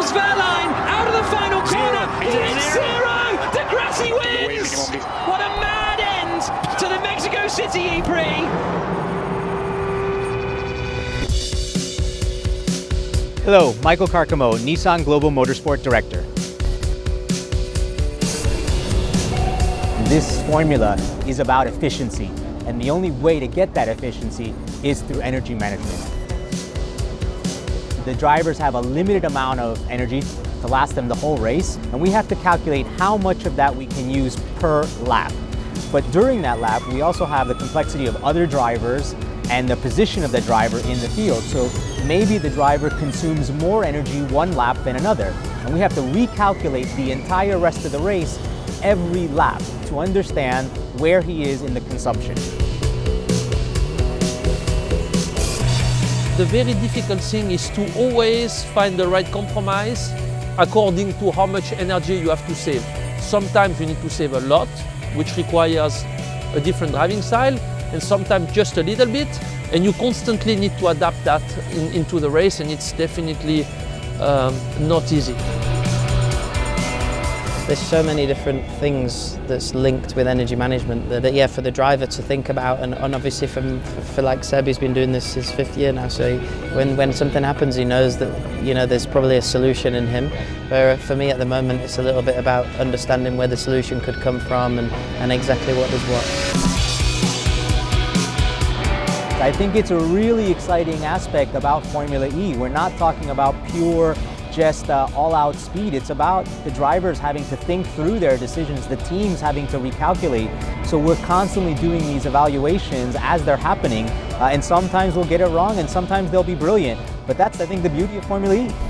comes Wehrlein out of the final corner. Zero, zero, it's zero. zero. di Grassi wins. What a mad end to the Mexico City E-Prix. Hello, Michael Carcamo, Nissan Global Motorsport Director. This formula is about efficiency, and the only way to get that efficiency is through energy management. The drivers have a limited amount of energy to last them the whole race, and we have to calculate how much of that we can use per lap. But during that lap, we also have the complexity of other drivers and the position of the driver in the field. So maybe the driver consumes more energy one lap than another. And we have to recalculate the entire rest of the race every lap to understand where he is in the consumption. The very difficult thing is to always find the right compromise according to how much energy you have to save. Sometimes you need to save a lot, which requires a different driving style, and sometimes just a little bit, and you constantly need to adapt that in, into the race, and it's definitely um, not easy. There's so many different things that's linked with energy management that, yeah, for the driver to think about, and, and obviously for, for like Seb, he's been doing this his fifth year now, so when, when something happens, he knows that, you know, there's probably a solution in him. Where uh, for me at the moment, it's a little bit about understanding where the solution could come from and, and exactly what does what. I think it's a really exciting aspect about Formula E. We're not talking about pure just uh, all-out speed. It's about the drivers having to think through their decisions, the teams having to recalculate. So we're constantly doing these evaluations as they're happening, uh, and sometimes we'll get it wrong, and sometimes they'll be brilliant. But that's, I think, the beauty of Formula E.